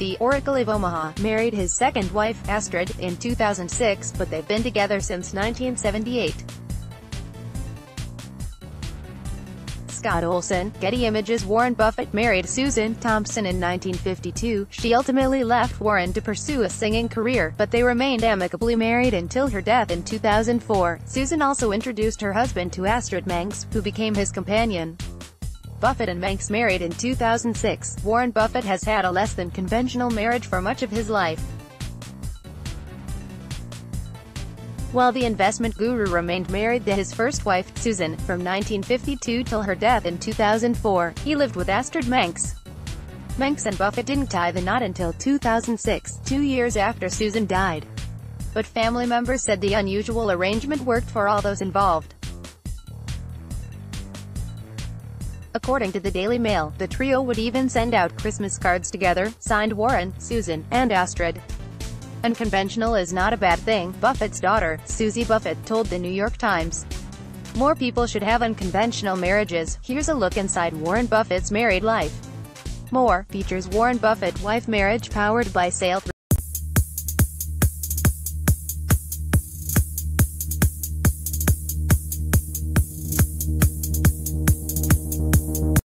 the Oracle of Omaha, married his second wife, Astrid, in 2006, but they've been together since 1978. Scott Olson, Getty Images Warren Buffett married Susan Thompson in 1952. She ultimately left Warren to pursue a singing career, but they remained amicably married until her death in 2004. Susan also introduced her husband to Astrid Menks, who became his companion. Buffett and Menks married in 2006. Warren Buffett has had a less than conventional marriage for much of his life. while the investment guru remained married to his first wife, Susan, from 1952 till her death in 2004. He lived with Astrid Menks. Menks and Buffett didn't tie the knot until 2006, two years after Susan died. But family members said the unusual arrangement worked for all those involved. According to the Daily Mail, the trio would even send out Christmas cards together, signed Warren, Susan, and Astrid. Unconventional is not a bad thing, Buffett's daughter, Susie Buffett, told the New York Times. More people should have unconventional marriages. Here's a look inside Warren Buffett's married life. More, features Warren Buffett wife marriage powered by Sail